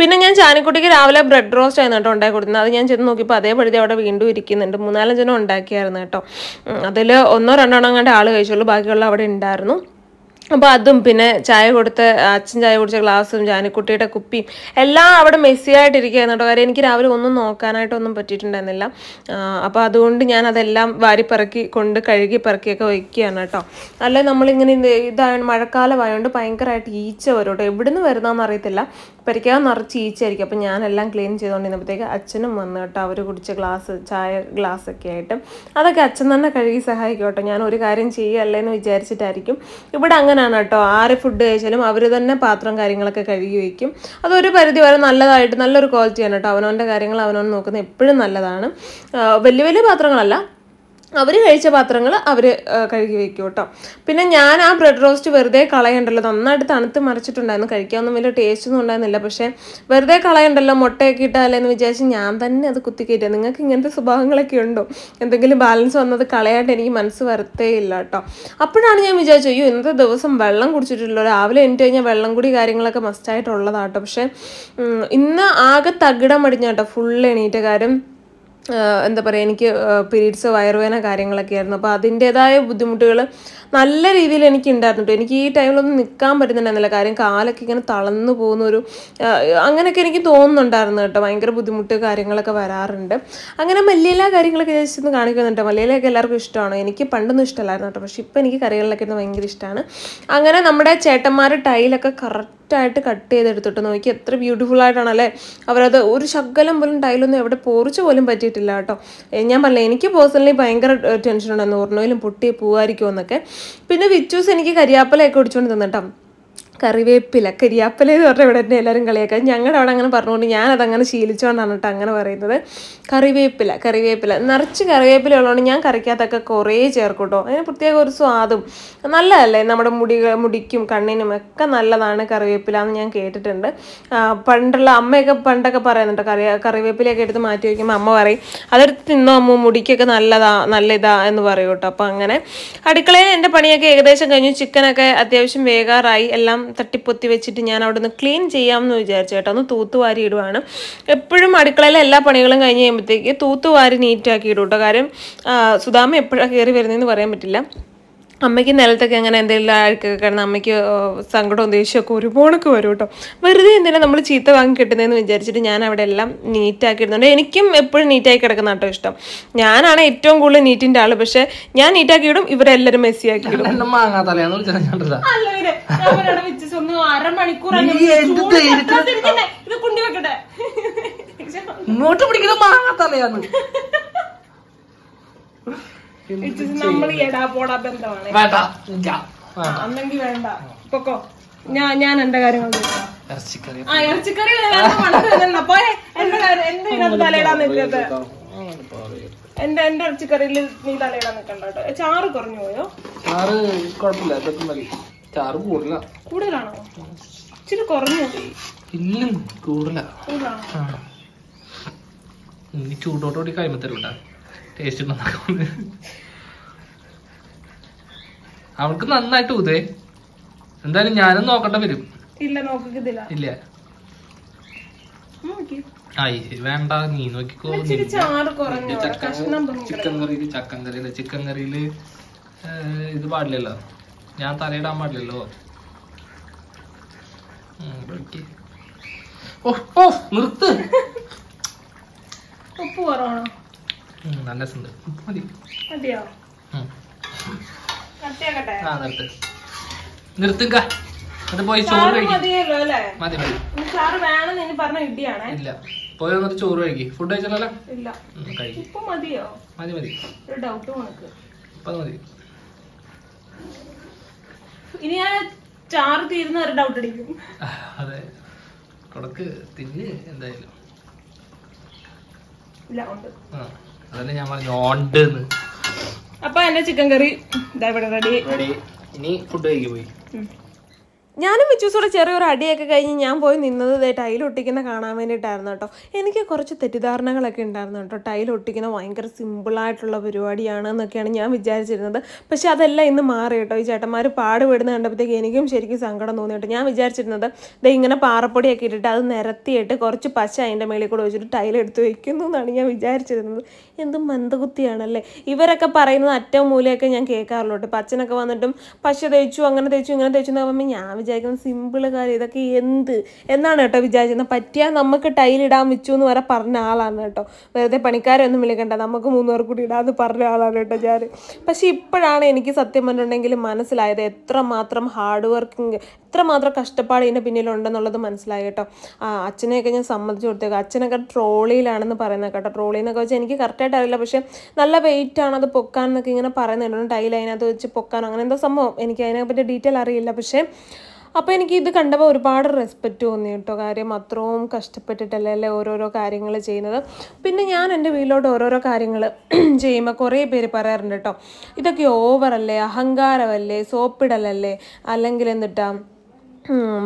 പിന്നെ ഞാൻ ചാനിക്കുട്ടിക്ക് രാവിലെ ബ്രെഡ് റോസ്റ്റ് ആയിരുന്നു കേട്ടോ ഉണ്ടാക്കി കൊടുക്കുന്നത് അത് ഞാൻ ചെന്ന് നോക്കിയപ്പോൾ അതേപടി അവിടെ വീണ്ടും ഇരിക്കുന്നുണ്ട്. മൂന്നാലഞ്ചെണ്ണം ഉണ്ടാക്കിയായിരുന്നു കേട്ടോ. അതിൽ ഒന്നോ രണ്ടോ എണ്ണം കണ്ട ആൾ കഴിച്ചുള്ളൂ. ബാക്കിയുള്ള അവിടെ ഉണ്ടായിരുന്നു. അപ്പോൾ അതും പിന്നെ ചായ കൊടുത്ത് അച്ഛൻ ചായ കുടിച്ച ഗ്ലാസ്സും ജാനിക്കുട്ടിയുടെ കുപ്പിയും എല്ലാം അവിടെ മെസ്സിയായിട്ടിരിക്കുകയായിരുന്നു കേട്ടോ. കാര്യം എനിക്ക് രാവിലെ ഒന്നും നോക്കാനായിട്ടൊന്നും പറ്റിയിട്ടുണ്ടായിരുന്നില്ല. അപ്പോൾ അതുകൊണ്ട് ഞാൻ അതെല്ലാം വാരിപ്പറക്കി കൊണ്ട് കഴുകി പറക്കിയൊക്കെ വയ്ക്കുകയാണ് കേട്ടോ. അല്ലെ നമ്മളിങ്ങനെ ഇതായ മഴക്കാലമായതുകൊണ്ട് ഭയങ്കരമായിട്ട് ഈച്ച വരും കേട്ടോ. എവിടുന്ന് വരുന്നതെന്ന് അറിയത്തില്ല പരിക്കാൻ നിറച്ച് ഈച്ചയായിരിക്കും അപ്പം ഞാനെല്ലാം ക്ലീൻ ചെയ്തുകൊണ്ടിരുന്നപ്പോഴത്തേക്ക് അച്ഛനും വന്നു കേട്ടോ അവർ കുടിച്ച ഗ്ലാസ് ചായ ഗ്ലാസ് ഒക്കെ ആയിട്ട്. അതൊക്കെ അച്ഛൻ തന്നെ കഴുകി സഹായിക്കും കേട്ടോ. ഞാൻ ഒരു കാര്യം ചെയ്യുകയല്ല എന്ന് വിചാരിച്ചിട്ടായിരിക്കും. ഇവിടെ അങ്ങനെയാണ് കേട്ടോ. ആര് ഫുഡ് കഴിച്ചാലും അവർ തന്നെ പാത്രം കാര്യങ്ങളൊക്കെ കഴുകി വയ്ക്കും. അതൊരു പരിധി വരെ നല്ലതായിട്ട് നല്ലൊരു ക്വാളിറ്റിയാണ് കേട്ടോ. അവനവന്റെ കാര്യങ്ങൾ അവനവൻ നോക്കുന്നത് എപ്പോഴും നല്ലതാണ്. വലിയ വലിയ പാത്രങ്ങളല്ല അവർ കഴിച്ച പാത്രങ്ങൾ അവർ കഴുകി വെക്കും കേട്ടോ പിന്നെ ഞാൻ ആ ബ്രെഡ് റോസ്റ്റ് വെറുതെ കളയണ്ടല്ലോ. നന്നായിട്ട് തണുത്ത് മറിച്ചിട്ടുണ്ടായിരുന്നു. കഴിക്കാനൊന്നും വലിയ ടേസ്റ്റ് ഒന്നും ഉണ്ടായിരുന്നില്ല. പക്ഷേ വെറുതെ കളയണ്ടല്ലോ മുട്ടയൊക്കെ ഇട്ടാലേ എന്ന് വിചാരിച്ച് ഞാൻ തന്നെ അത് കുത്തിക്കയറ്റുക നിങ്ങൾക്ക് ഇങ്ങനത്തെ സ്വഭാവങ്ങളൊക്കെ ഉണ്ടോ? എന്തെങ്കിലും ബാലൻസ് വന്നത് കളയാണ്ട് എനിക്ക് മനസ്സ് വരത്തേ ഇല്ല കേട്ടോ അപ്പോഴാണ് ഞാൻ വിചാരിച്ചു അയ്യോ ഇന്നത്തെ ദിവസം വെള്ളം കുടിച്ചിട്ടില്ലല്ലോ. രാവിലെ എണീറ്റ് കഴിഞ്ഞാൽ വെള്ളം കൂടി കാര്യങ്ങളൊക്കെ മസ്റ്റായിട്ടുള്ളതാട്ടോ പക്ഷേ ഇന്ന് ആകെ തകിടം മടിഞ്ഞ കേട്ടോ ഫുൾ എണീറ്റ കാര്യം. എന്താ പറയുക എനിക്ക് പീരീഡ്സ് വയറുവേന കാര്യങ്ങളൊക്കെ ആയിരുന്നു. അപ്പോൾ അതിന്റെതായ ബുദ്ധിമുട്ടുകൾ നല്ല രീതിയിൽ എനിക്ക് ഉണ്ടായിരുന്നു എനിക്ക് ഈ ടൈമിലൊന്നും നിൽക്കാൻ പറ്റുന്നുണ്ടായിരുന്നില്ല കാര്യം. കാലൊക്കെ ഇങ്ങനെ തളർന്നു പോകുന്ന ഒരു അങ്ങനെയൊക്കെ എനിക്ക് തോന്നുന്നുണ്ടായിരുന്നു കേട്ടോ. ഭയങ്കര ബുദ്ധിമുട്ട് കാര്യങ്ങളൊക്കെ വരാറുണ്ട്. അങ്ങനെ മല്ലിയില കാര്യങ്ങളൊക്കെ ജസ്റ്റ് കാണിക്കുന്നുണ്ടോ മല്ലിയിലൊക്കെ എല്ലാവർക്കും ഇഷ്ടമാണ്? എനിക്ക് പണ്ടൊന്നും ഇഷ്ടമല്ലായിരുന്നു കേട്ടോ. പക്ഷെ ഇപ്പം എനിക്ക് കറികളിലൊക്കെ ഇരുന്ന് ഭയങ്കര ഇഷ്ടമാണ്. അങ്ങനെ നമ്മുടെ ചേട്ടന്മാർ ടൈലൊക്കെ കറക്റ്റ് കറക്റ്റായിട്ട് കട്ട് ചെയ്തെടുത്തിട്ട് നോക്കി എത്ര ബ്യൂട്ടിഫുൾ ആയിട്ടാണല്ലേ അവരത് ഒരു ശകലം പോലും ടൈലൊന്നും എവിടെ പോറിച്ച് പോലും പറ്റിയിട്ടില്ല കേട്ടോ. ഞാൻ പറഞ്ഞില്ല എനിക്ക് പേഴ്സണലി ഭയങ്കര ടെൻഷൻ ഉണ്ടായിരുന്നു ഓർണോയിലും പൊട്ടി പോവായിരിക്കുമോ എന്നൊക്കെ. പിന്നെ വിച്ചൂസ് എനിക്ക് കരിയാപ്പലയൊക്കെ ഒടിച്ചുകൊണ്ട് തന്നിട്ടോ കറിവേപ്പില കരിയാപ്പില എന്ന് പറഞ്ഞാൽ ഇവിടെ തന്നെ എല്ലാവരും കളിയാക്കാം ഞങ്ങളുടെ അവിടെ അങ്ങനെ പറഞ്ഞുകൊണ്ട് ഞാനതങ്ങനെ ശീലിച്ചുകൊണ്ടാണ് കേട്ടോ അങ്ങനെ പറയുന്നത്. കറിവേപ്പില കറിവേപ്പില. നിറച്ച് കറിവേപ്പില ഉള്ളതുകൊണ്ട് ഞാൻ കറിക്കാത്തൊക്കെ കുറേ ചേർക്കൂട്ടോ കേട്ടോ. അതിന് പ്രത്യേക ഒരു സ്വാദും. നല്ലതല്ലേ? നമ്മുടെ മുടി മുടിക്കും കണ്ണിനും ഒക്കെ നല്ലതാണ് കറിവേപ്പില എന്ന് ഞാൻ കേട്ടിട്ടുണ്ട്. പണ്ടുള്ള അമ്മയൊക്കെ പണ്ടൊക്കെ പറയുന്നുണ്ട്. കറി കറിവേപ്പിലയൊക്കെ എടുത്ത് മാറ്റി വയ്ക്കുമ്പോൾ അമ്മ പറയും അതെടുത്ത് തിന്നോ അമ്മ മുടിക്കൊക്കെ നല്ലതാ നല്ല ഇതാ എന്ന് പറയും അപ്പം അങ്ങനെ അടുക്കളയിൽ എന്റെ പണിയൊക്കെ ഏകദേശം കഴിഞ്ഞു. ചിക്കനൊക്കെ അത്യാവശ്യം വേകാറായി. എല്ലാം തട്ടിപ്പൊത്തി വെച്ചിട്ട് ഞാൻ അവിടെ നിന്ന് ക്ലീൻ ചെയ്യാമെന്ന് വിചാരിച്ചു കേട്ടോ. ഒന്ന് തൂത്തുവാരി ഇടുവാണ്. എപ്പോഴും അടുക്കളയിലെ എല്ലാ പണികളും കഴിഞ്ഞ് കഴിയുമ്പോഴത്തേക്ക് തൂത്തുവാരി നീറ്റാക്കി ഇടും കേട്ടോ കാര്യം സുധാമ എപ്പോഴാണ് കയറി വരുന്നതെന്ന് പറയാൻ പറ്റില്ല. അമ്മയ്ക്ക് നിലത്തൊക്കെ അങ്ങനെ എന്തെങ്കിലും ആൾക്കൊക്കെ കിടന്ന് അമ്മയ്ക്ക് സങ്കടവും ദേഷ്യമൊക്കെ ഒരുപോണൊക്കെ വരും കേട്ടോ. വെറുതെ എന്തെങ്കിലും നമ്മൾ ചീത്ത വാങ്ങി കിട്ടുന്നതെന്ന് വിചാരിച്ചിട്ട് ഞാൻ അവിടെ എല്ലാം നീറ്റാക്കി ഇടുന്നുണ്ട് എനിക്കും എപ്പോഴും നീറ്റായി കിടക്കുന്ന കേട്ടോ ഇഷ്ടം. ഞാനാണ് ഏറ്റവും കൂടുതൽ നീറ്റിന്റെ ആൾ. പക്ഷെ ഞാൻ നീറ്റാക്കി ഇടും ഇവരെല്ലാവരും മെസ്സിയാക്കി ഇടും എന്നെ മാങ്ങാ തലയാന്ന് വിളിച്ചാൽ ഞാനില്ല അല്ല ഇവർ അവരവിടെ വെച്ച് ഒന്ന് അരമണിക്കൂർ നീ എന്ത് ധൈര്യത്തിൽ ഇത് കുണ്ടി വെക്കട്ടെ. ഇങ്ങോട്ട് പിടിക്കുന്ന മാങ്ങാ തലയാന്ന്. നമ്മൾ എടാ പോടാ ബന്ധമാണ്. വേണ്ട. ഇല്ല. വേണ്ട. അന്നെങ്കിൽ വേണ്ട. പൊക്കോ. ഞാൻ ഞാൻ എന്റെ കാര്യങ്ങൾ നോക്കാം. ഇറച്ചിക്കറി. ആ ഇറച്ചിക്കറി. അപ്പൊ എന്റെ കാര്യം- എന്റെ ഇതിനകത്ത് തലയിടാൻ നിൽക്കരുത്. എന്റെ എന്റെ ഇറച്ചിക്കറിയിൽ നീ തലയിടാൻ നിൽക്കണ്ട കേട്ടോ. ചാറ് കുറഞ്ഞു പോയോ? ചാറ് കുഴപ്പമില്ല. ഇതൊക്കെ മതി ചാറ് കൂടുതല കൂടുതലാണോ? ഇച്ചിരി കുറഞ്ഞു ഇല്ല കൂടുതല കൂടുതലാണോ ഇനി ചൂടോടുകൂടി കഴിയുമ്പോ തരൂട്ടാ. ടേസ്റ്റ് നന്നാക്കുന്നത് അവൾക്ക് നന്നായിട്ട് ഊതേ. എന്തായാലും ഞാനും നോക്കണ്ട വരും. ഇല്ല ഇല്ല. ആയി വേണ്ട നീ നോക്കിക്കോ ചിക്കൻ കറിയിൽ ചക്കൻ കറിയിൽ ചിക്കൻ കറിയിൽ ഇത് പാടില്ലല്ലോ. ഞാൻ തലയിടാൻ പാടില്ലല്ലോ. ഓ ഓ നിർത്ത്. ഉപ്പ് കുറവാണോ? നല്ല രസമുണ്ട്. ഉപ്പ് മതി. മതിയോ? ആ നിർത്ത്. നിർത്തുക അത് പോയി ചോറ് കഴിക്കും. മതിയല്ലോ അല്ലേ? മതി മതി. ഇല്ല. പോയി വന്നിട്ട് ചോറ് കഴിക്കും. ഫുഡ് കഴിച്ചല്ലോ? ഇല്ല. കഴിക്കും. മതിയോ? മതി മതി. ഒരു ഡൗട്ട് ഉണക്ക് ഇപ്പൊ മതി. ഇനി ഞാൻ ചാറ് തീരുന്ന ഒരു ഡൗട്ട് അടിക്കും. അതെ. കൊടുക്ക് തിന്ന് എന്തായാലും. ഇല്ല ഉണ്ട്. ആ. ഞാൻ പറഞ്ഞു ഓണ്ട് അപ്പൊ എന്റെ ചിക്കൻ കറി ഇതാ ഇവിടെ റെഡി റെഡി ഇനി ഫുഡ് കഴിക്കാൻ പോയി. ഞാനും മിച്ചൂസോടെ ചെറിയൊരു അടിയൊക്കെ കഴിഞ്ഞ് ഞാൻ പോയി നിന്നത് ദേ ടൈൽ ഒട്ടിക്കുന്ന കാണാൻ വേണ്ടിയിട്ടായിരുന്നു കേട്ടോ. എനിക്ക് കുറച്ച് തെറ്റിദ്ധാരണകളൊക്കെ ഉണ്ടായിരുന്നു കേട്ടോ. ടൈൽ ഒട്ടിക്കുന്ന ഭയങ്കര സിമ്പിളായിട്ടുള്ള പരിപാടിയാണ് എന്നൊക്കെയാണ് ഞാൻ വിചാരിച്ചിരുന്നത്. പക്ഷെ അതെല്ലാം ഇന്ന് മാറി കേട്ടോ. ഈ ചേട്ടന്മാർ പാടുപെടുന്ന കണ്ടപ്പോഴത്തേക്ക് എനിക്കും ശരിക്കും സങ്കടം തോന്നി കേട്ടോ. ഞാൻ വിചാരിച്ചിരുന്നത് ദേ ഇങ്ങനെ പാറപ്പൊടിയൊക്കെ ഇട്ടിട്ട് അത് നിരത്തിയിട്ട് കുറച്ച് പശ അതിന്റെ മേളിൽ കൂടെ വെച്ചിട്ട് ടൈൽ എടുത്ത് വയ്ക്കുന്നു എന്നാണ് ഞാൻ വിചാരിച്ചിരുന്നത്. എന്ത് മന്ദകുത്തിയാണല്ലേ ഇവരൊക്കെ പറയുന്നത് അറ്റവും മൂലയൊക്കെ ഞാൻ കേൾക്കാറുള്ളൂ കേട്ടോ. പച്ചനൊക്കെ വന്നിട്ടും പശ തേച്ചു അങ്ങനെ തേച്ചു ഇങ്ങനെ തേച്ചു എന്ന് പറയുമ്പോൾ ഞാൻ വിചാരിക്കുന്നത് സിമ്പിൾ കാര്യം ഇതൊക്കെ എന്ത്? എന്നാണ് കേട്ടോ വിചാരിക്കുന്നത് പറ്റിയാൽ നമുക്ക് ടൈലിടാൻ വെച്ചു എന്ന് വരെ പറഞ്ഞ ആളാണ് കേട്ടോ. വെറുതെ പണിക്കാരൊന്നും വിളിക്കണ്ട നമുക്ക് മൂന്നുപേർ കൂടി ഇടാന്ന് പറഞ്ഞ ആളാണ് കേട്ടോ ഞാൻ പക്ഷേ ഇപ്പോഴാണ് എനിക്ക് സത്യം പറഞ്ഞിട്ടുണ്ടെങ്കിൽ മനസ്സിലായത് എത്രമാത്രം ഹാർഡ് വർക്കിംഗ് എത്രമാത്രം കഷ്ടപ്പാട് ഇതിന്റെ പിന്നിലുണ്ടെന്നുള്ളത് മനസ്സിലായി കേട്ടോ. ആ അച്ഛനെയൊക്കെ ഞാൻ സമ്മതിച്ചു കൊടുത്തേക്കും. അച്ഛനൊക്കെ ട്രോളിയിലാണെന്ന് പറയുന്നത് കേട്ടോ. ട്രോളി എന്നൊക്കെ വെച്ചാൽ എനിക്ക് കറക്റ്റായിട്ട് അറിയില്ല. പക്ഷേ നല്ല വെയിറ്റ് ആണ് അത് പൊക്കാൻ എന്നൊക്കെ ഇങ്ങനെ പറയുന്നുണ്ട്. ടൈൽ അതിനകത്ത് വെച്ച് പൊക്കാൻ. അങ്ങനെ എന്തോ സംഭവം. എനിക്ക് അതിനെപ്പറ്റി ഡീറ്റെയിൽ അറിയില്ല. പക്ഷേ അപ്പോൾ എനിക്ക് ഇത് കണ്ടപ്പോൾ ഒരുപാട് റെസ്പെക്റ്റ് തോന്നി കേട്ടോ. കാര്യം അത്രയും കഷ്ടപ്പെട്ടിട്ടല്ലേ ഓരോരോ കാര്യങ്ങൾ ചെയ്യുന്നത്. പിന്നെ ഞാൻ എന്റെ വീട്ടിലോട്ട് ഓരോരോ കാര്യങ്ങൾ ചെയ്യുമ്പോൾ കുറേ പേര് പറയാറുണ്ട് കേട്ടോ. ഇതൊക്കെ ഓവറല്ലേ അഹങ്കാരമല്ലേ? സോപ്പിടലല്ലേ? അല്ലെങ്കിൽ എന്നിട്ടാ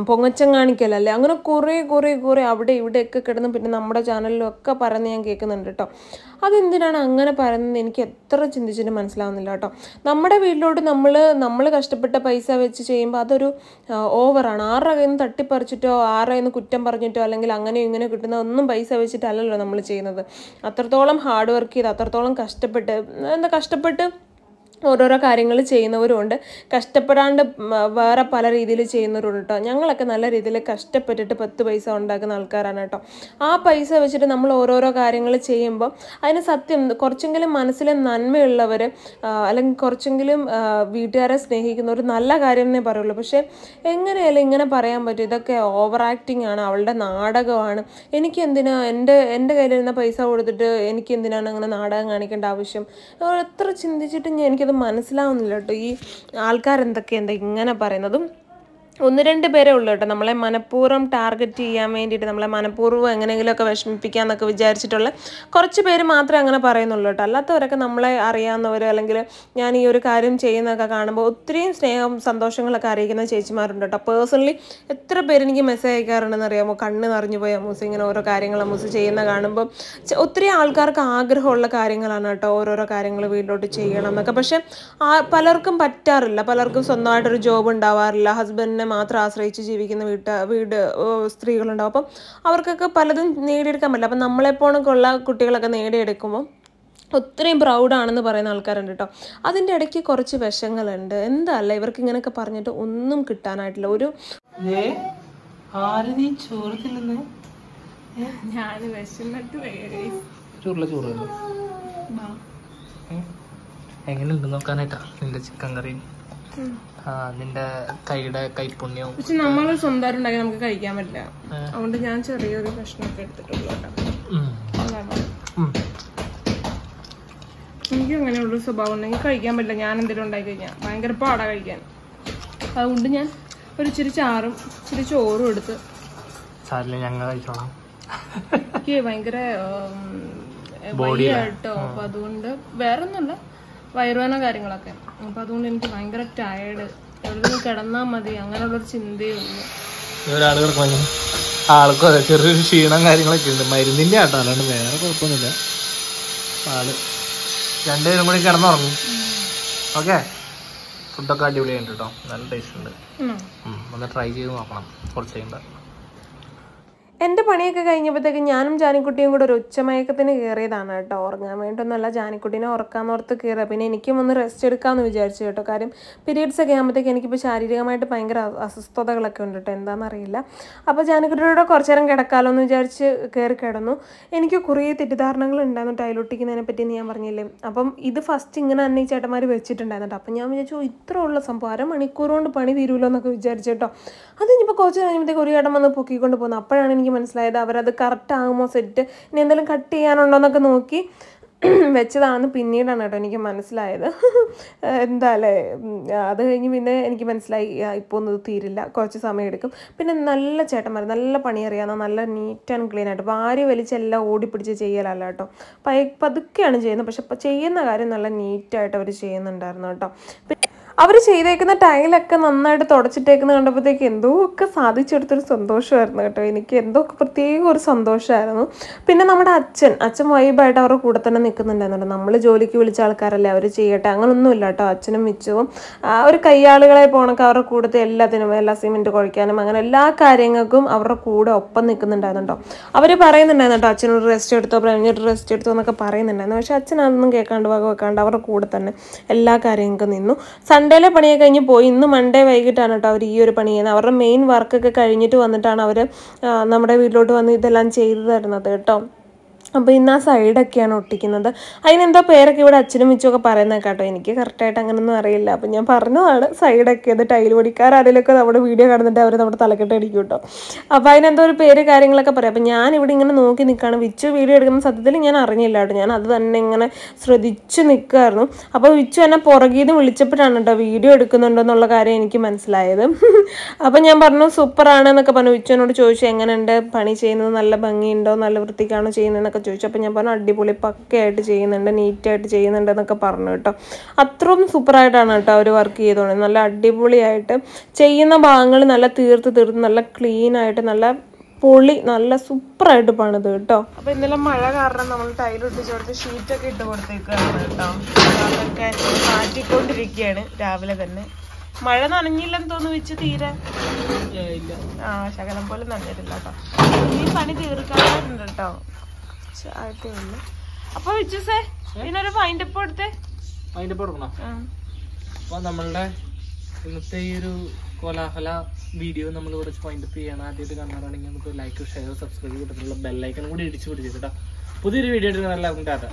പൊങ്ങച്ചം കാണിക്കലല്ലേ? അങ്ങനെ കുറേ കുറേ കുറേ അവിടെ ഇവിടെയൊക്കെ കിടന്ന് പിന്നെ നമ്മുടെ ചാനലിലും ഒക്കെ പറയുന്നത് ഞാൻ കേൾക്കുന്നുണ്ട് കേട്ടോ. അതെന്തിനാണ് അങ്ങനെ പറയുന്നത് എനിക്ക് എത്ര ചിന്തിച്ചിട്ട് മനസ്സിലാവുന്നില്ല കേട്ടോ. നമ്മുടെ വീട്ടിലോട്ട് നമ്മൾ നമ്മൾ കഷ്ടപ്പെട്ട പൈസ വെച്ച് ചെയ്യുമ്പോൾ അതൊരു ഓവറാണ്. ആരുടെ കയ്യിൽ നിന്ന് തട്ടിപ്പറിച്ചിട്ടോ ആരുടെ കയ്യിൽ നിന്ന് കുറ്റം പറഞ്ഞിട്ടോ അല്ലെങ്കിൽ അങ്ങനെ ഇങ്ങനെ കിട്ടുന്ന ഒന്നും പൈസ വെച്ചിട്ടല്ലല്ലോ നമ്മൾ ചെയ്യുന്നത്. അത്രത്തോളം ഹാർഡ് വർക്ക് ചെയ്ത് അത്രത്തോളം കഷ്ടപ്പെട്ട് എന്താ കഷ്ടപ്പെട്ട് ഓരോരോ കാര്യങ്ങൾ ചെയ്യുന്നവരുമുണ്ട്. കഷ്ടപ്പെടാണ്ട് വേറെ പല രീതിയിൽ ചെയ്യുന്നവരുണ്ട് കേട്ടോ ഞങ്ങളൊക്കെ നല്ല രീതിയിൽ കഷ്ടപ്പെട്ടിട്ട് പത്ത് പൈസ ഉണ്ടാക്കുന്ന ആൾക്കാരാണ് കേട്ടോ ആ പൈസ വെച്ചിട്ട് നമ്മൾ ഓരോരോ കാര്യങ്ങൾ ചെയ്യുമ്പോൾ അതിന് സത്യം കുറച്ചെങ്കിലും മനസ്സിലെ നന്മയുള്ളവർ അല്ലെങ്കിൽ കുറച്ചെങ്കിലും വീട്ടുകാരെ സ്നേഹിക്കുന്നവർ നല്ല കാര്യം എന്നേ പറയുള്ളൂ. പക്ഷേ എങ്ങനെയല്ലേ ഇങ്ങനെ പറയാൻ പറ്റും. ഇതൊക്കെ ഓവർ ആക്ടിങ് ആണ്. അവളുടെ നാടകമാണ്. എനിക്ക് എന്തിനാ എന്റെ എന്റെ കയ്യിലിരുന്ന പൈസ കൊടുത്തിട്ട് എനിക്ക് എന്തിനാണ് അങ്ങനെ നാടകം കാണിക്കേണ്ട ആവശ്യം? എത്ര ചിന്തിച്ചിട്ട് ഞാൻ എനിക്കത് മനസ്സിലാവുന്നില്ല കേട്ടോ. ഈ എന്താ ഇങ്ങനെ പറയുന്നതും ഒന്ന് രണ്ട് പേരേ ഉള്ളൂ കേട്ടോ. നമ്മളെ മനഃപൂർവം ടാർഗറ്റ് ചെയ്യാൻ വേണ്ടിയിട്ട് നമ്മളെ മനഃപൂർവം എങ്ങനെയെങ്കിലുമൊക്കെ വിഷമിപ്പിക്കാന്നൊക്കെ വിചാരിച്ചിട്ടുള്ള കുറച്ച് പേര് മാത്രമേ അങ്ങനെ പറയുന്നുള്ളൂ കേട്ടോ. അല്ലാത്തവരൊക്കെ നമ്മളെ അറിയാവുന്നവർ അല്ലെങ്കിൽ ഞാൻ ഈ ഒരു കാര്യം ചെയ്യുന്നതൊക്കെ കാണുമ്പോൾ ഒത്തിരിയും സ്നേഹം സന്തോഷങ്ങളൊക്കെ അറിയിക്കുന്ന ചേച്ചിമാരുണ്ട് കേട്ടോ. പേഴ്സണലി എത്ര പേരെനിക്ക് മെസ്സേജ് അയക്കാറുണ്ടെന്ന് അറിയാമോ? കണ്ണ് നിറഞ്ഞു പോയി അമ്മൂസ് ഇങ്ങനെ ഓരോ കാര്യങ്ങൾ അമ്മൂസ് ചെയ്യുന്ന കാണുമ്പോൾ ഒത്തിരി ആൾക്കാർക്ക് ആഗ്രഹമുള്ള കാര്യങ്ങളാണ് കേട്ടോ ഓരോരോ കാര്യങ്ങൾ വീട്ടിലോട്ട് ചെയ്യണം എന്നൊക്കെ. പക്ഷേ പലർക്കും പറ്റാറില്ല. പലർക്കും സ്വന്തമായിട്ടൊരു ജോബ് ഉണ്ടാവാറില്ല. ഹസ്ബൻഡിനെ മാത്രം ആശ്രയിച്ച് ജീവിക്കുന്ന വീട്ട വീട് സ്ത്രീകളുണ്ടാവും. അപ്പം അവർക്കൊക്കെ പലതും നേടിയെടുക്കാൻ പറ്റില്ല. അപ്പം നമ്മളെപ്പോണൊക്കെ ഉള്ള കുട്ടികളൊക്കെ നേടിയെടുക്കുമ്പോൾ ഒത്തിരിയും പ്രൗഡാണെന്ന് പറയുന്ന ആൾക്കാരുണ്ട് കേട്ടോ. അതിന്റെ ഇടയ്ക്ക് കുറച്ച് വിഷങ്ങളുണ്ട് എന്തല്ല ഇവർക്ക് ഇങ്ങനെയൊക്കെ പറഞ്ഞിട്ട് ഒന്നും കിട്ടാനായിട്ടില്ല. ഒരു എങ്ങനെയുണ്ട് നോക്കാനായിട്ടാ? നിന്റെ ചിക്കൻ കറി ആ നിന്റെ കൈയുടെ കൈപ്പുണ്യവും പക്ഷെ നമ്മൾ സ്വന്തമായിട്ട് ഉണ്ടാക്കി നമുക്ക് കഴിക്കാൻ പറ്റില്ല. അതുകൊണ്ട് ഞാൻ ചെറിയൊരു പ്രശ്നമൊക്കെ എടുത്തിട്ടുള്ളൂ. എനിക്ക് അങ്ങനെയുള്ള സ്വഭാവം ഉണ്ടെങ്കിൽ കഴിക്കാൻ പറ്റില്ല. ഞാൻ എന്തെങ്കിലും ഉണ്ടാക്കി കഴിഞ്ഞാൽ ഭയങ്കര പാടാ കഴിക്കാൻ. അതുകൊണ്ട് ഞാൻ ഒരു ഇച്ചിരി ചാറും ഇച്ചിരി ചോറും എടുത്ത് സാരില്ല ഞങ്ങൾ കഴിച്ചോളാം. എനിക്ക് ഭയങ്കര വഴിയാട്ടോ അപ്പൊ അതുകൊണ്ട് വേറെ ഒന്നുമില്ല വയറുവേന കാര്യങ്ങളൊക്കെ. അപ്പൊ അതുകൊണ്ട് എനിക്ക് ഭയങ്കര ടയേർഡ് എവിടെ കിടന്നാ മതി? അങ്ങനെയുള്ളൊരു ചിന്തയേ ഉള്ളൂ. ആൾക്കും അതെ ചെറിയൊരു ക്ഷീണം കാര്യങ്ങളൊക്കെ ഉണ്ട്. മരുന്നിന്റെ ആട്ടോ അല്ലാണ്ട് വേറെ കുഴപ്പമൊന്നുമില്ല. ആൾ രണ്ടുപേരും കൂടി കിടന്നുറങ്ങും. ഓക്കെ? ഫുഡൊക്കെ അടിപൊളിയായിട്ട് കേട്ടോ നല്ല ടേസ്റ്റ് ഉണ്ട്. ഒന്ന് ട്രൈ ചെയ്ത് നോക്കണം. കുറച്ച് കഴിയുമ്പോൾ എന്റെ പണിയൊക്കെ കഴിഞ്ഞപ്പോഴത്തേക്ക് ഞാനും ജാനിക്കുട്ടിയും കൂടെ ഒരു ഉച്ചമയക്കത്തിന് കയറിയതാണ് കേട്ടോ. ഉറങ്ങാൻ വേണ്ടിയൊന്നുമല്ല ജാനിക്കുട്ടീനെ ഉറക്കാന്നോർത്ത് കയറുക പിന്നെ എനിക്കും ഒന്ന് റെസ്റ്റ് എടുക്കാമെന്ന് വിചാരിച്ചു കേട്ടോ. കാര്യം പീരീഡ്സ് ഒക്കെ ആകുമ്പോഴത്തേക്ക് എനിക്കിപ്പോൾ ശാരീരികമായിട്ട് ഭയങ്കര അസ്വസ്ഥതകളൊക്കെ ഉണ്ട് കേട്ടോ. എന്താണെന്നറിയില്ല അപ്പോൾ ജാനിക്കുട്ടിയുടെ കുറച്ച് നേരം കിടക്കാമല്ലോ എന്ന് വിചാരിച്ച് കയറി കിടന്നു. എനിക്ക് കുറേ തെറ്റിദ്ധാരണകൾ ഉണ്ടായിരുന്നു ടൈലൊട്ടിക്കുന്നതിനെ പറ്റി ഞാൻ പറഞ്ഞില്ലേ. അപ്പം ഇത് ഫസ്റ്റ് ഇങ്ങനെ തന്നെ ചേട്ടന്മാർ വെച്ചിട്ടുണ്ടായിരുന്നു കേട്ടോ അപ്പം ഞാൻ വിചാരിച്ചു ഇത്ര ഉള്ള സംഭവം. അരമണിക്കൂർ കൊണ്ട് പണി തീരുമല്ലോ എന്നൊക്കെ വിചാരിച്ചു കേട്ടോ. അത് ഇനിയിപ്പോൾ കുറച്ച് കഴിയുമ്പോഴത്തേക്ക് ഒരു ചേട്ടൻ വന്ന് പൊക്കിക്കൊണ്ട് പോകുന്നു. അപ്പോഴാണ് എനിക്ക് മനസ്സിലായത് അവരത് കറക്റ്റ് ആകുമോ സെറ്റ് ഇനി എന്തെങ്കിലും കട്ട് ചെയ്യാനുണ്ടോ എന്നൊക്കെ നോക്കി വെച്ചതാണെന്ന് പിന്നീടാണ് കേട്ടോ എനിക്ക് മനസ്സിലായത്. എന്താ അല്ലേ? അത് കഴിഞ്ഞ് പിന്നെ എനിക്ക് മനസ്സിലായി ഇപ്പോൾ ഒന്നും തീരില്ല കുറച്ച് സമയം എടുക്കും. പിന്നെ നല്ല ചേട്ടന്മാർ നല്ല പണി അറിയാവുന്ന നല്ല നീറ്റ് ആൻഡ് ക്ലീൻ ആയിട്ട് വാരി വലിച്ചെല്ലാം ഓടിപ്പിടിച്ച് ചെയ്യലല്ല കേട്ടോ. പതുക്കെയാണ് ചെയ്യുന്നത് പക്ഷെ ചെയ്യുന്ന കാര്യം നല്ല നീറ്റായിട്ട് അവർ ചെയ്യുന്നുണ്ടായിരുന്നു കേട്ടോ. അവർ ചെയ്തേക്കുന്ന ടൈലൊക്കെ നന്നായിട്ട് തുടച്ചിട്ടേക്കുന്ന കണ്ടപ്പോഴത്തേക്ക് എന്തോ ഒക്കെ സാധിച്ചെടുത്തൊരു സന്തോഷമായിരുന്നു കേട്ടോ. എനിക്ക് എന്തോ ഒക്കെ പ്രത്യേക ഒരു സന്തോഷമായിരുന്നു. പിന്നെ നമ്മുടെ അച്ഛൻ അച്ഛൻ വൈബായിട്ട് അവരുടെ കൂടെ തന്നെ നിൽക്കുന്നുണ്ടായിരുന്നു നമ്മൾ ജോലിക്ക് വിളിച്ച ആൾക്കാരല്ലേ അവർ ചെയ്യട്ടെ? അങ്ങനൊന്നുമില്ല കേട്ടോ. അച്ഛനും മിച്ചവും ഒരു കയ്യാളുകളെ പോകണമൊക്കെ അവരുടെ കൂടത്തെ എല്ലാത്തിനും എല്ലാ സിമെന്റ് കുഴയ്ക്കാനും അങ്ങനെ എല്ലാ കാര്യങ്ങൾക്കും അവരുടെ കൂടെ ഒപ്പം നിൽക്കുന്നുണ്ടായിരുന്നു കേട്ടോ അവർ പറയുന്നുണ്ടായിരുന്നു കേട്ടോ അച്ഛനോട് റെസ്റ്റ് എടുത്തോ പ്രേമിനോട് റെസ്റ്റ് എടുത്തോ എന്നൊക്കെ പറയുന്നുണ്ടായിരുന്നു. പക്ഷെ അച്ഛൻ അതൊന്നും കേൾക്കാണ്ട് വക വെക്കാണ്ട് അവരുടെ കൂടെ തന്നെ എല്ലാ കാര്യങ്ങൾക്കും നിന്നു. സൺഡേയിലെ പണിയൊക്കെ കഴിഞ്ഞ് പോയി. ഇന്ന് മൺഡേ വൈകിട്ടാണ് കേട്ടോ അവർ ഈ ഒരു പണി ചെയ്യുന്നത്. അവരുടെ മെയിൻ വർക്കൊക്കെ കഴിഞ്ഞിട്ട് വന്നിട്ടാണ് അവർ നമ്മുടെ വീട്ടിലോട്ട് വന്ന് ഇതെല്ലാം ചെയ്തു തരുന്നത് കേട്ടോ. അപ്പോൾ ഇന്ന് ആ സൈഡൊക്കെയാണ് ഒട്ടിക്കുന്നത്. അതിനെന്തോ പേരൊക്കെ ഇവിടെ അച്ഛനും മിച്ചുമൊക്കെ പറയുന്നത് കേട്ടോ. എനിക്ക് കറക്റ്റായിട്ട് അങ്ങനെയൊന്നും അറിയില്ല. അപ്പം ഞാൻ പറഞ്ഞതാണ് സൈഡൊക്കെ ഇത് ടൈൽ പൊടിക്കാർ അതിലൊക്കെ നമ്മുടെ വീഡിയോ കണ്ടിട്ട് അവർ നമ്മുടെ തലക്കെട്ട് അടിക്കും കേട്ടോ. അപ്പോൾ അതിനെന്തോ ഒരു പേര് കാര്യങ്ങളൊക്കെ പറയാം. അപ്പം ഞാൻ ഇവിടെ ഇങ്ങനെ നോക്കി നിൽക്കുകയാണ് വിച്ചു വീഡിയോ എടുക്കുന്ന സത്യത്തിൽ ഞാൻ അറിഞ്ഞില്ല കേട്ടോ. ഞാൻ അത് തന്നെ ഇങ്ങനെ ശ്രദ്ധിച്ച് നിൽക്കുമായിരുന്നു അപ്പോൾ വിച്ചു എന്നെ പുറകിൽ നിന്ന് വിളിച്ചപ്പോഴാണ് കേട്ടോ വീഡിയോ എടുക്കുന്നുണ്ടോ എന്നുള്ള കാര്യം എനിക്ക് മനസ്സിലായത്. അപ്പോൾ ഞാൻ പറഞ്ഞു സൂപ്പറാണ് എന്നൊക്കെ പറഞ്ഞു. വിച്ചു എന്നോട് ചോദിച്ചു എങ്ങനെയുണ്ട്? പണി ചെയ്യുന്നത് നല്ല ഭംഗിയുണ്ടോ? നല്ല വൃത്തിക്കാണോ ചെയ്യുന്നതെന്നൊക്കെ ചോദിച്ചു. അപ്പോൾ ഞാൻ പറഞ്ഞു അടിപൊളി പക്കയായിട്ട് ചെയ്യുന്നുണ്ട് നീറ്റായിട്ട് ചെയ്യുന്നുണ്ട് എന്നൊക്കെ പറഞ്ഞു കേട്ടോ. അത്രയും സൂപ്പറായിട്ടാണ് കേട്ടോ അവർ വർക്ക് ചെയ്തോണ്ട് നല്ല അടിപൊളിയായിട്ട് ചെയ്യുന്ന ഭാഗങ്ങൾ നല്ല തീർത്ത് തീർത്ത് നല്ല ക്ലീനായിട്ട് നല്ല പൊളി നല്ല സൂപ്പറായിട്ട് പണിത് കേട്ടോ. അപ്പൊ ഇന്നലെ മഴ കാരണം നമ്മൾ ടൈൽ ഒട്ടിച്ച് കൊടുത്ത് ഷീറ്റൊക്കെ ഇട്ട് കൊടുത്തേക്കാണ് കേട്ടോ. അതൊക്കെ മാറ്റിക്കൊണ്ടിരിക്കുകയാണ് രാവിലെ തന്നെ. മഴ നനഞ്ഞില്ലെന്ന് തോന്നുന്നു വെച്ച് തീരെ. ഇല്ല. ആ ശകലം പോലെ നനഞ്ഞിട്ടില്ല കേട്ടോ. ഈ പണി തീർക്കാറുണ്ട് കേട്ടോ. ആയിട്ടേ ഉള്ളൂ അപ്പൊ ഇതിനൊരു കൊടുക്കണോ അപ്പൊ നമ്മളുടെ ഇന്നത്തെ ഈ ഒരു കോലാഹല വീഡിയോ നമ്മൾ ഇവിടെ വൈൻഡപ്പ് ചെയ്യണം. ആദ്യമായിട്ട് കാണാറാണെങ്കിൽ നമുക്ക് ലൈക്ക് ഷെയർ സബ്സ്ക്രൈബ് ചെയ്തിട്ടുള്ള ബെല്ലൈക്കൺ കൂടി ഇടിച്ചു പിടിച്ചിട്ടാ പുതിയൊരു വീഡിയോ എടുക്കുന്ന എല്ലാവർക്കും ടാറ്റ.